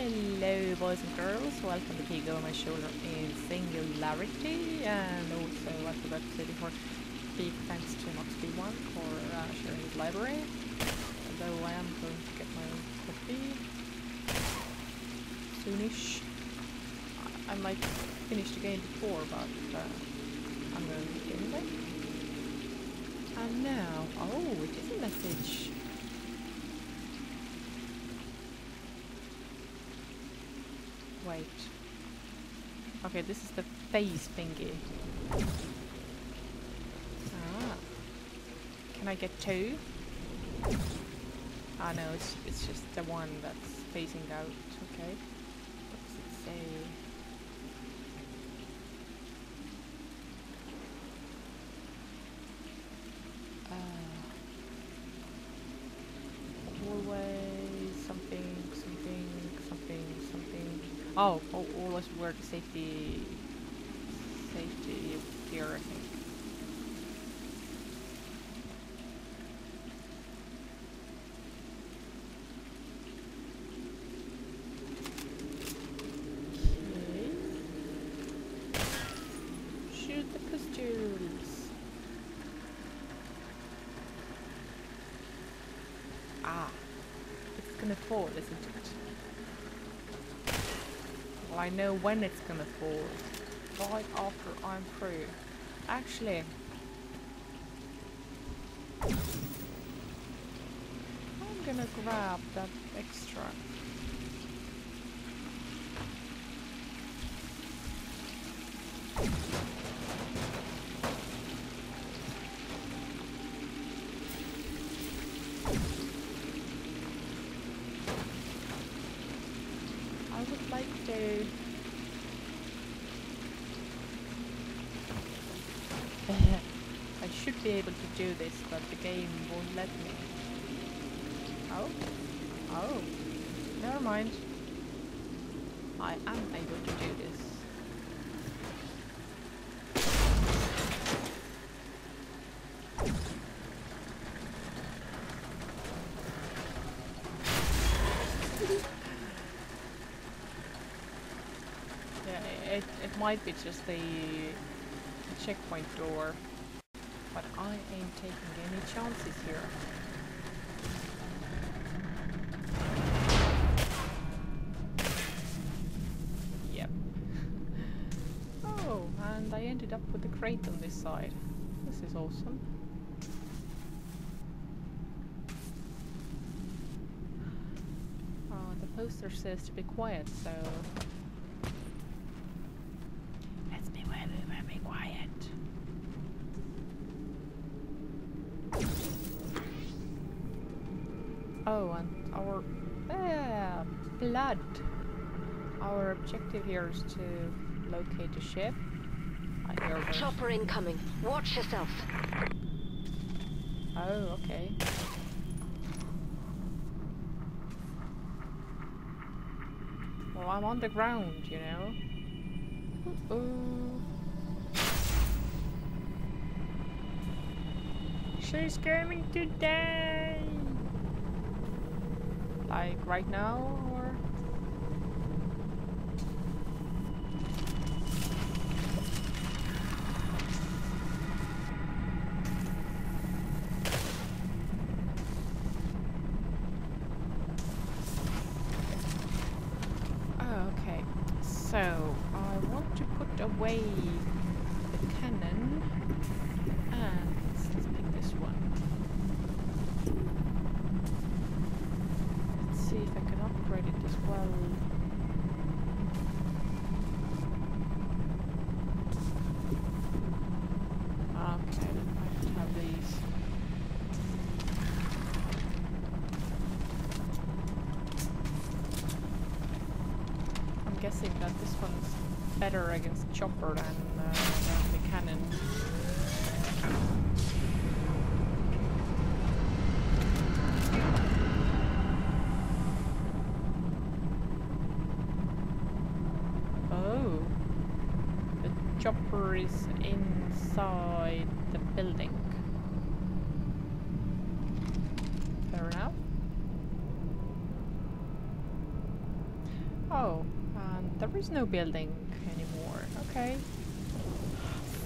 Hello boys and girls, welcome to Over My Shoulder in Singularity and also I forgot to say before big thanks to Nox1 for uh, sharing his library. Although I am going to get my own copy soonish. I, I might finish the game before but uh, I'm going to anyway. And now, oh it is a message. Wait. Okay, this is the face thingy. Ah. Can I get two? Ah no, it's it's just the one that's facing out. Okay. What does it say? Oh, oh, oh always wear the safety safety gear, I think. Okay. Shoot the pistols. Ah, it's gonna fall, isn't it? Well, I know when it's gonna fall. Right after I'm through. Actually, I'm gonna grab that extra. I would like to. I should be able to do this, but the game won't let me. Oh? Oh. Never mind. I am able to do this. Yeah, it, it might be just the checkpoint door, but I ain't taking any chances here. Yep. Oh, and I ended up with a crate on this side. This is awesome. Oh, the poster says to be quiet, so Let's be very, very quiet. Oh, and our uh, blood. Our objective here is to locate the ship. I hear her. Chopper incoming. Watch yourself. Oh, okay. Well, I'm on the ground, you know. Ooh. She's coming to die. Like right now, or? Oh, okay. So, I want to put away the cannon. And let's pick this one. Let's see if I can upgrade it as well. Okay, I don't have these. I'm guessing that this one's better against chopper than, uh, than the cannon. Oh, the chopper is inside the building. Fair enough. Oh, and there is no building anymore. Okay.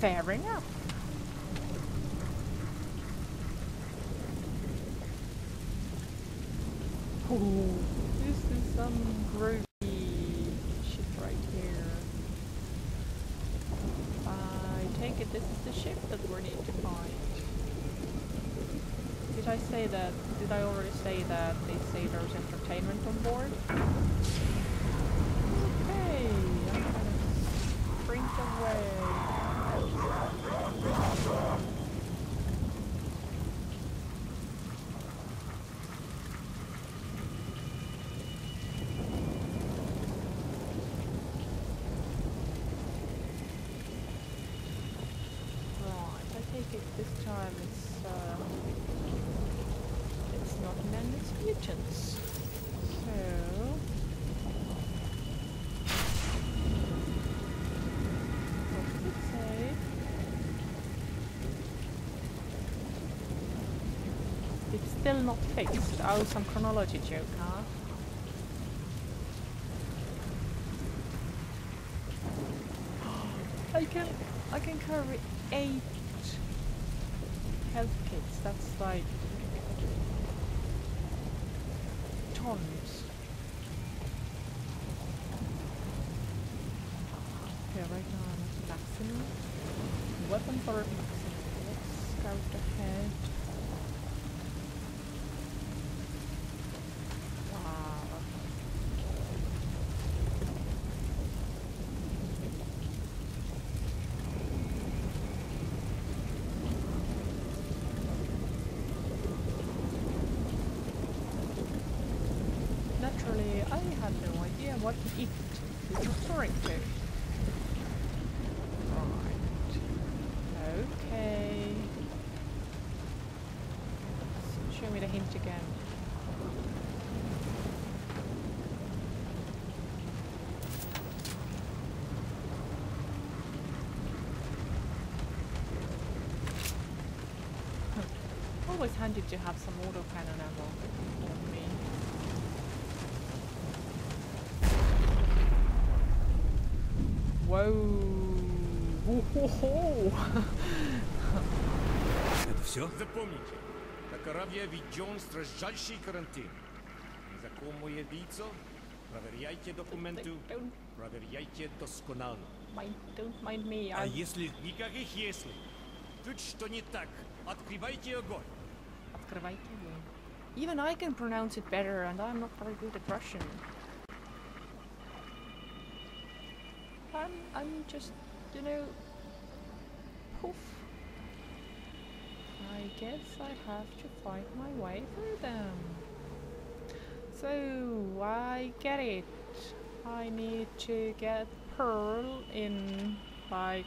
Fair enough. Oh, this is some groovy ship right here. I take it this is the ship that we need to find. Did I say that? Did I already say that they say there's entertainment on board? Okay, I'm gonna sprint away. Right, I take it this time it's uh, it's not men, it's mutants. So what does it say? It's still not fixed. Oh, some chronology joke, huh? I can I can carry eight health kits. That's like tons. Yeah, right now I'm at maximum. Let's scout ahead. Wow. Naturally, I had no idea what it is referring to. Right. Okay. Show me the hint again. Always handy to have some autocannon ammo on me. Whoa! Ho-ho-ho! Это все? Запомните, Таковия введен строжайший карантин. Незаконное лицо, проверяйте документы, Don't проверяйте досконально. mind, don't mind me. А I если... Никаких если. Тут что не так, открывайте огонь. Открывайте огонь. Even I can pronounce it better, and I'm not very good at Russian. I'm, I'm just, you know, poof. I guess I have to find my way through them. So, I get it. I need to get Pearl in, like,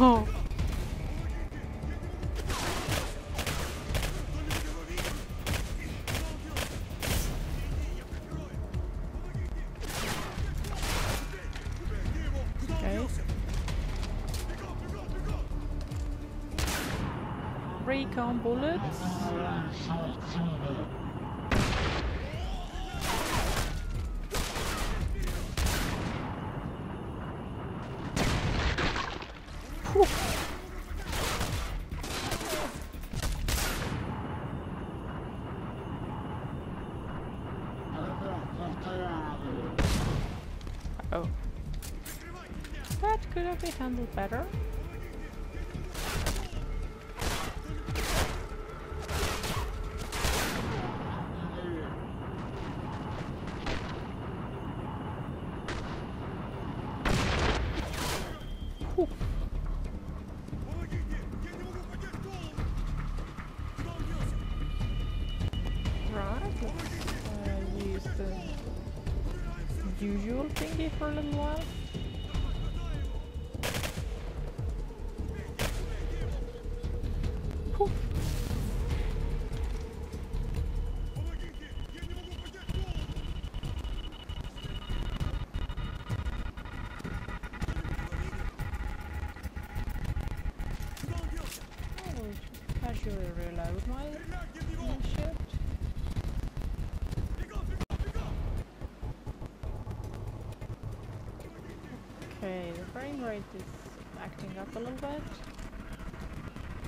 Oh. Okay. Recon bullets. Could have been handled better. Reload my, my. Okay, the frame rate is acting up a little bit.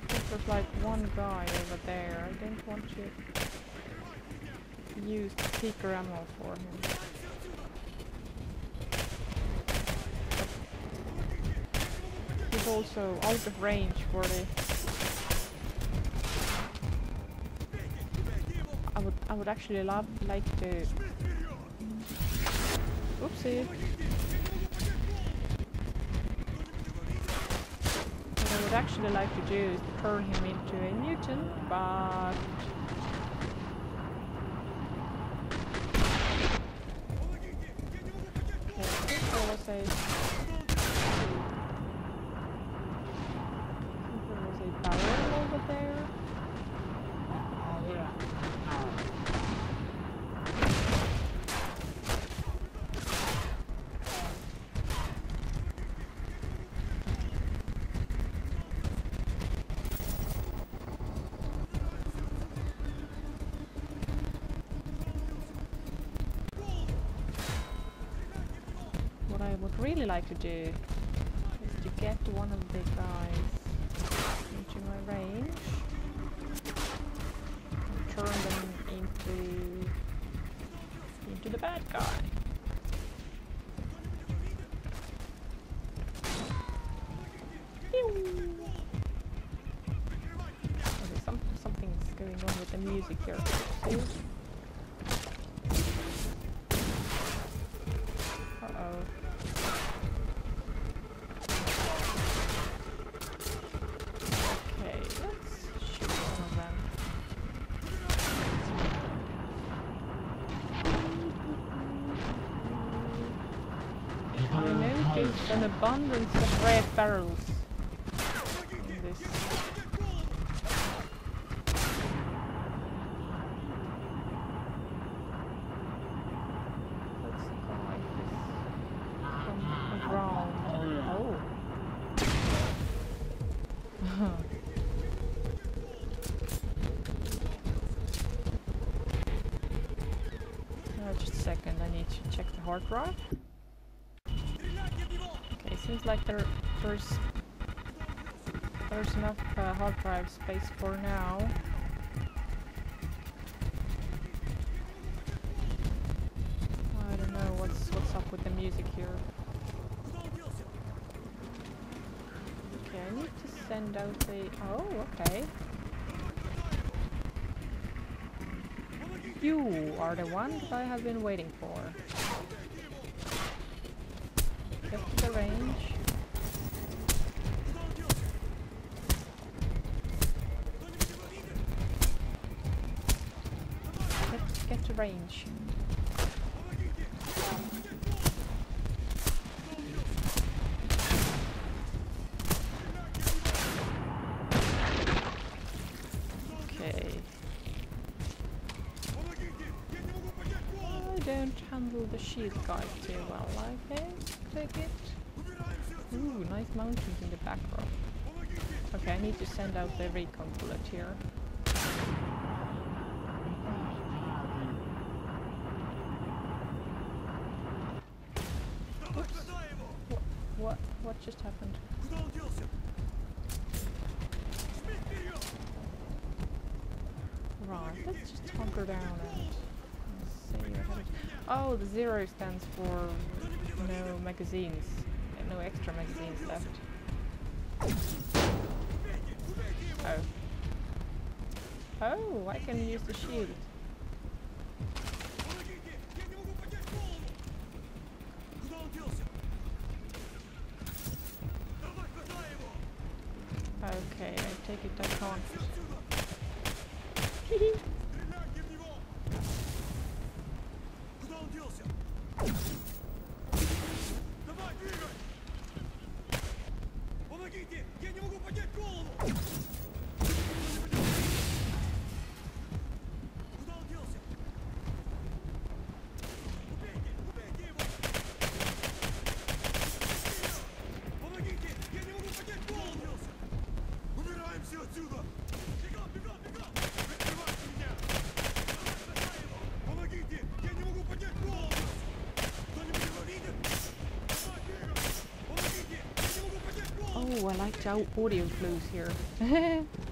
There's like one guy over there. I don't want to use the seeker ammo for him. He's also out of range for the I would actually love like to Oopsie. What I would actually like to do is turn him into a mutant, but Okay, I was I really like to do is to get one of the guys into my range and turn them into into the bad guy. Okay, some, something's going on with the music here. See? Abundance of red barrels in this. Let's like this from around. Oh. Uh, just a second, I need to check the hard drive. Seems like there there's there's enough uh, hard drive space for now. I don't know what's what's up with the music here. Okay, I need to send out the. Oh, okay. You are the one I have been waiting for. Get to the range. Get, get to range. Okay. I don't handle the shield guys too well, I think. Take it. Ooh, nice mountains in the background. Okay, I need to send out the recon bullet here. Oh, the zero stands for no magazines, no extra magazines left. Oh. Oh, I can use the shield. Ooh, I like the audio clues here.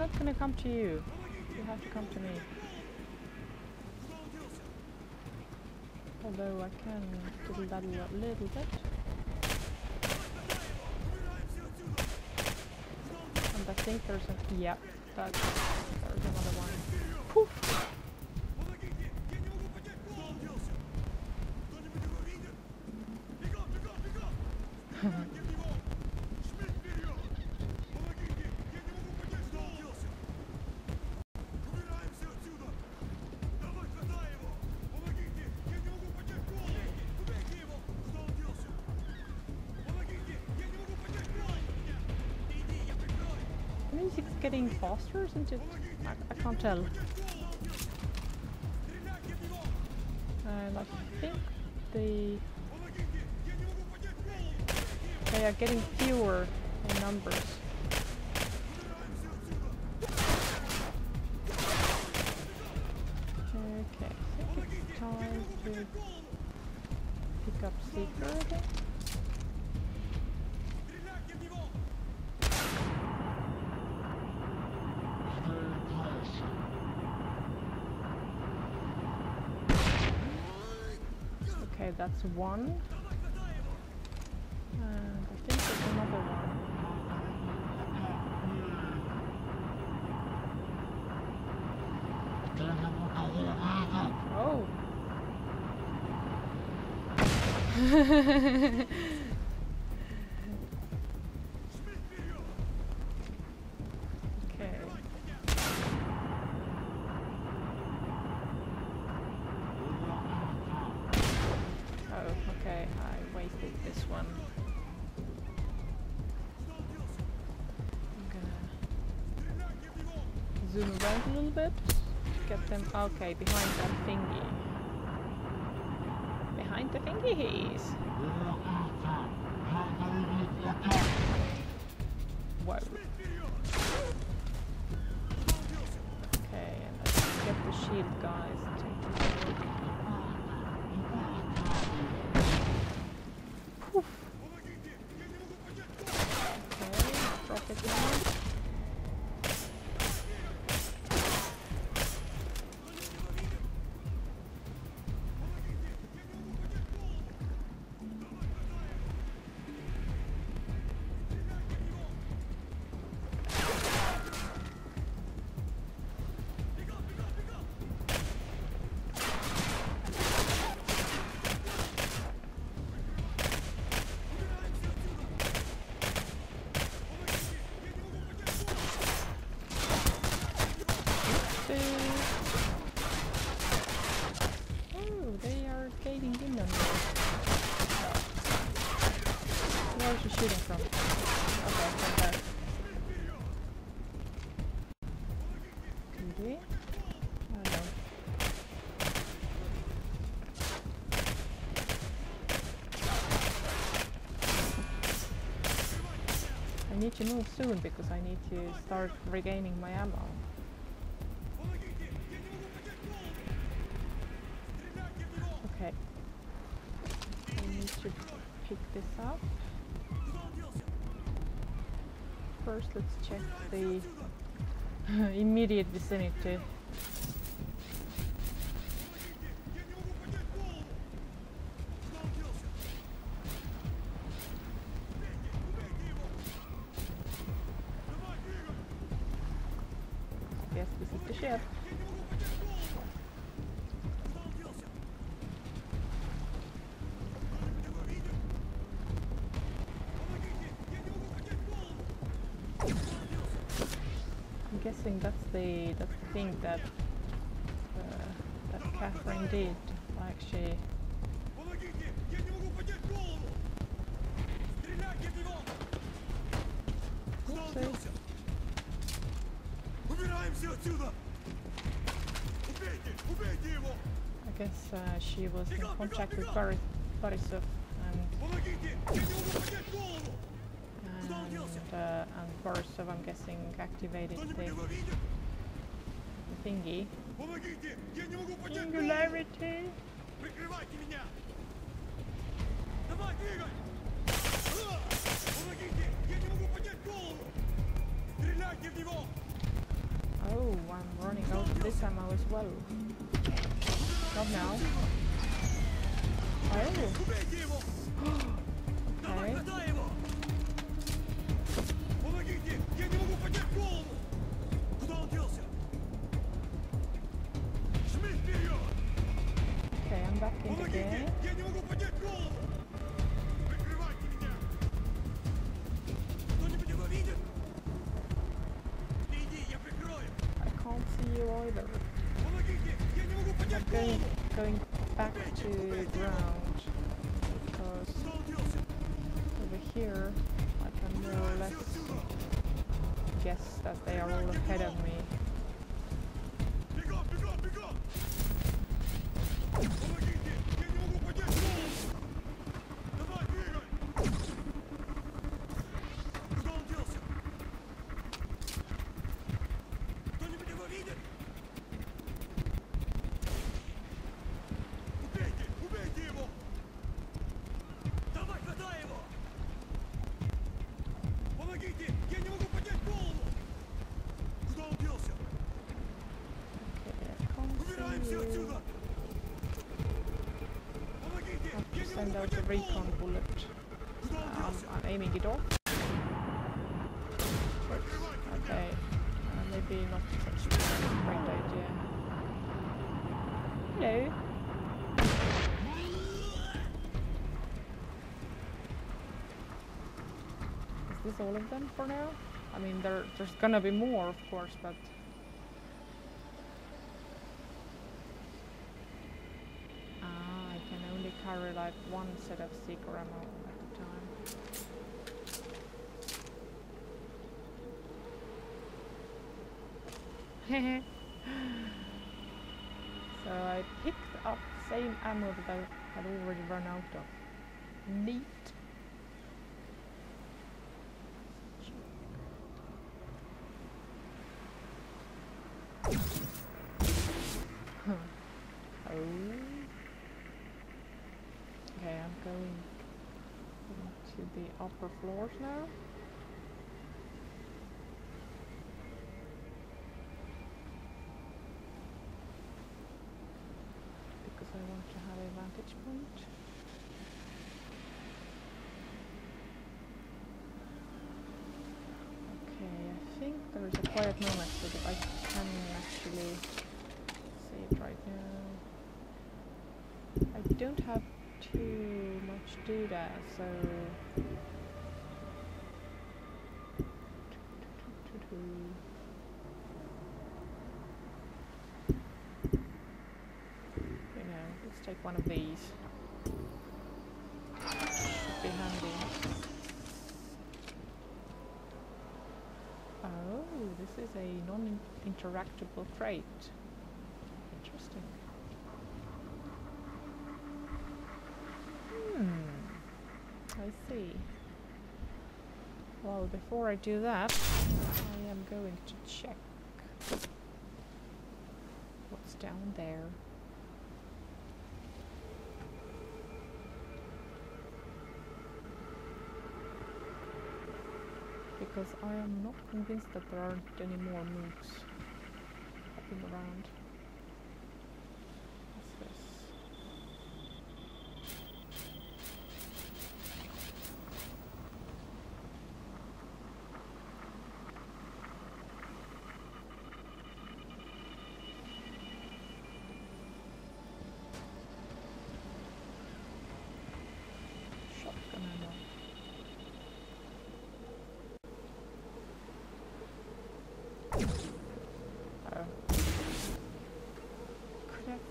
not gonna come to you. You have to come to me. Although I can do that a little bit. And I think there's a... Yep, yeah, that's, there's another one. Poof! getting faster isn't it? I, I can't tell. And I think they... They are getting fewer in numbers. Okay, I think it's time to pick up Seeker again. Okay, that's one. And I think there's another one. Oh. zoom around a little bit. Get them, okay, behind that thingy. Behind the thingy thingies. Whoa. Okay, and let's get the shield guys to move soon because I need to start regaining my ammo. Okay. I need to pick this up. First let's check the immediate vicinity. that, uh, that Kathryn did. Like she I guess uh, she was in contact with Boris Borisov and, and, uh, and Borisov, I'm guessing, activated the thingy. Singularity. Oh, I'm running out this ammo as well. Not now. Oh. okay. reload I'm going, going back to ground because over here I can more or less guess that they are all ahead of me. recon bullet. Um, I'm aiming it off. Okay, uh, maybe not such a great idea. Hello. Is this all of them for now? I mean, there, there's gonna be more, of course, but... one set of seeker ammo at a time. So I picked up the same ammo that I had already run out of. Neat. Huh. oh. Okay, I'm going to the upper floors now. because I want to have a vantage point. Okay, I think there is a quiet moment so that I can actually see it right now. I don't have too much data, so you know, let's take one these. Should be handy. Oh, this is a non-interactable crate. Interesting. Hmm. I see. Well, before I do that, I am going to check what's down there. Because I am not convinced that there aren't any more mooks hopping around.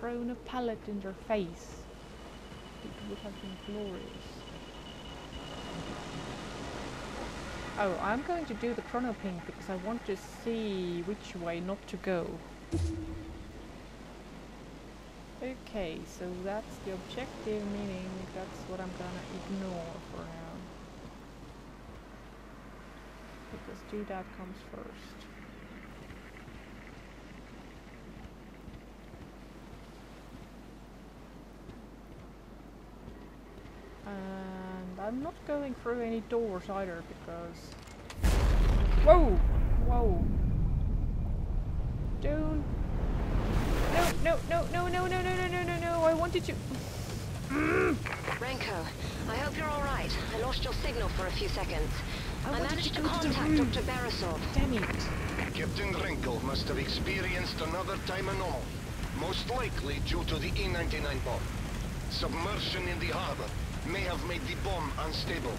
thrown a pallet in their face. It would have been glorious. Oh, I'm going to do the chrono ping because I want to see which way not to go. Okay, so that's the objective, meaning that's what I'm gonna ignore for now. Because do that comes first. Not going through any doors either because... Whoa! Whoa! Don't... No, no, no, no, no, no, no, no, no, no, no, I wanted to... Renko, I hope you're all right. I lost your signal for a few seconds. I I, managed to to go to contact room. Dr. Barisov. Damn it! Captain Renko must have experienced another time anomaly, most likely due to the E-99 bomb. Submersion in the harbor may have made the bomb unstable.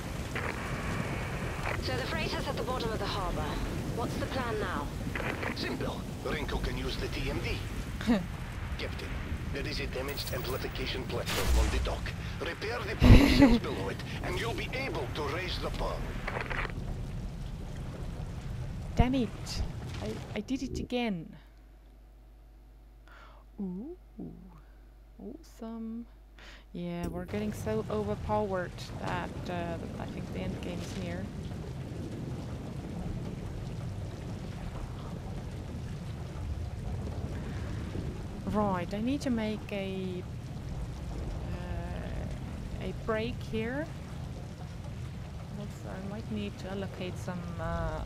So the freighter's at the bottom of the harbor. What's the plan now? Simple. Renko can use the TMD. Captain, there is a damaged amplification platform on the dock. Repair the power cells below it, and you'll be able to raise the bomb. Damn it! I, I did it again. Ooh. Awesome. Yeah, we're getting so overpowered that uh, I think the end game is near. Right, I need to make a uh, a break here. Also, I might need to allocate some uh, uh,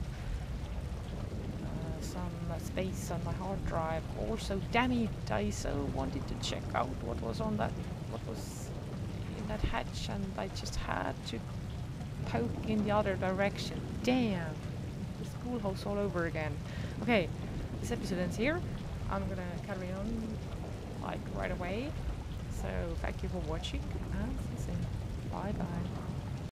some space on my hard drive. Also, damn it, I so wanted to check out what was on that, what was in that hatch, and I just had to poke in the other direction. Damn, the schoolhouse all over again. Okay, this episode ends here. I'm gonna carry on like right away. So thank you for watching and see you soon. Bye bye.